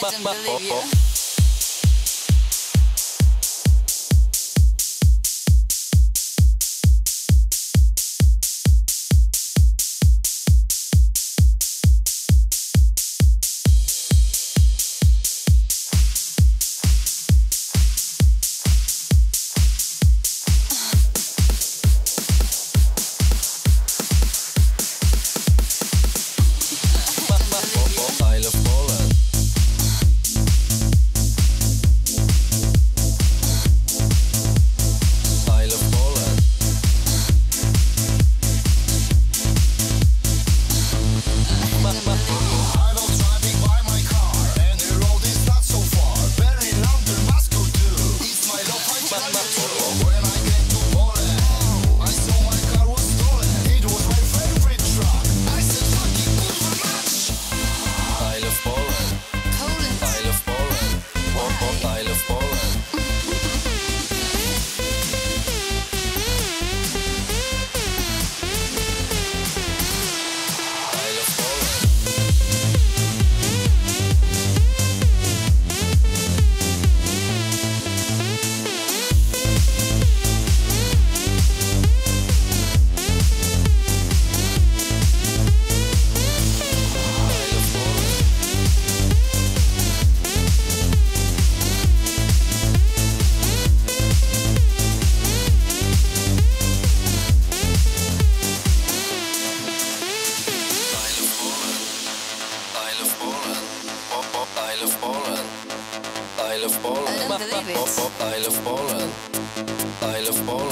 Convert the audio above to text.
真不理解。love it. I love Poland. I love Poland.